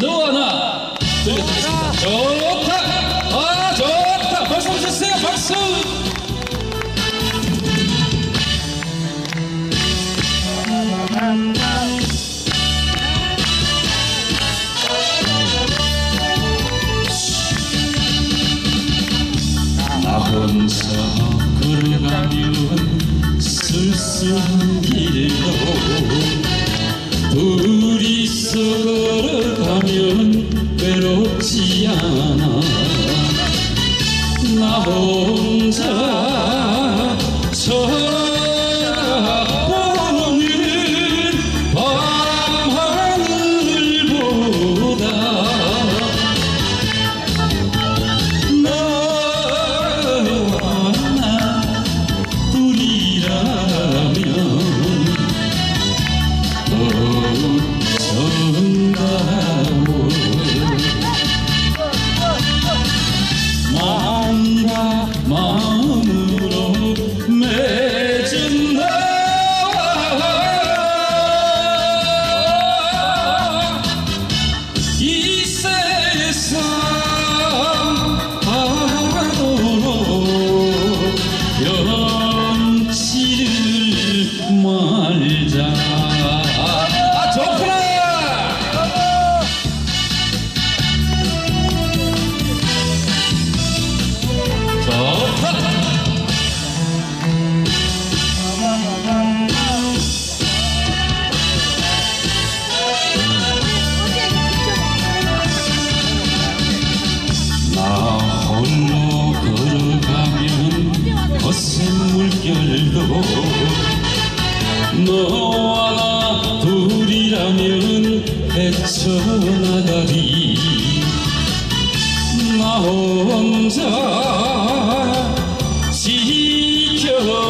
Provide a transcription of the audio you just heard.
너와 나 들려드리겠습니다. 좋다! 아, 좋다! 박수 한번 주세요, 박수! 나 혼자 걸어가면 나 혼자 너와 나 둘이라면 헤쳐나가리. 나 혼자 지켜